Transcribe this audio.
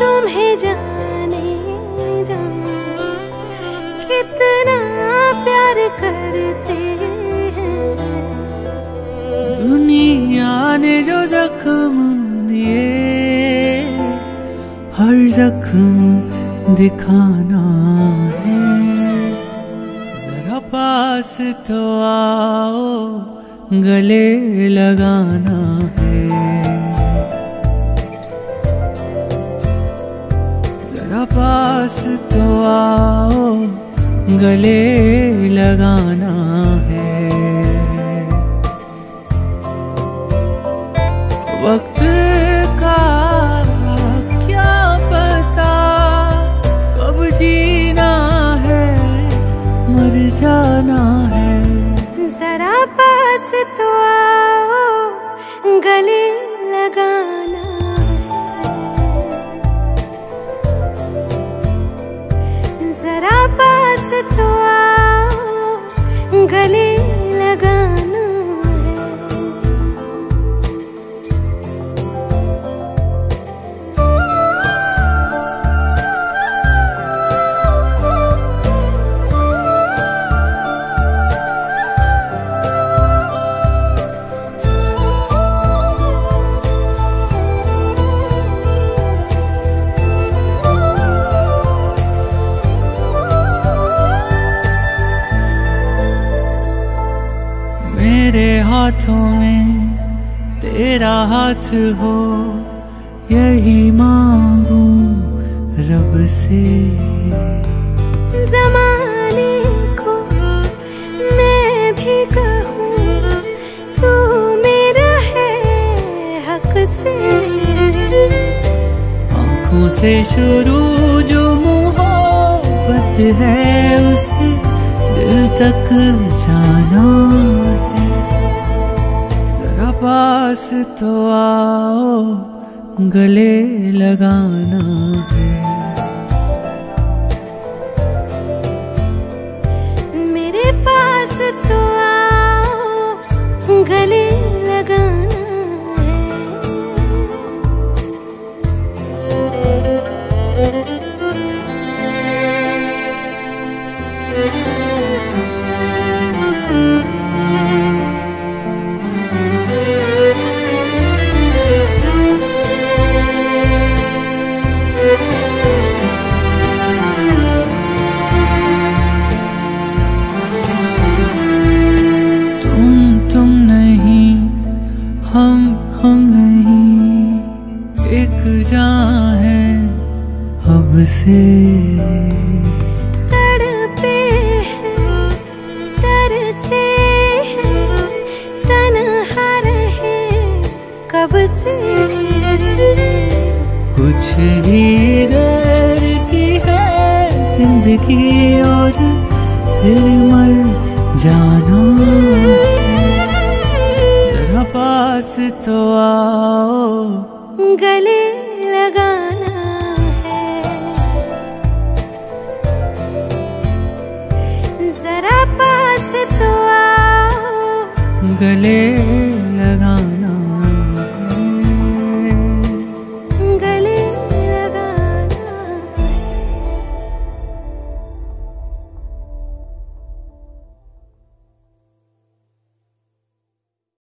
तुम्हें जाने जा कितना प्यार करते हैं। दुनिया ने जो जख्म दिए, हर जख्म दिखाना है। जरा पास तो आओ, गले लगाना है। तो आओ गले लगाना। हाथों में तेरा हाथ हो यही मांगू रब से। जमाने को मैं भी कहूँ तू मेरा है हक से। आँखों से शुरू जो मोहब्बत है उसे दिल तक जाना। पास तो आओ गले लगाना है। से। तड़पे तरसे रहे कब से कुछ ही देर की है ज़िंदगी और फिर मर जाना। जरा पास तो आओ। गले लगाना गले लगाम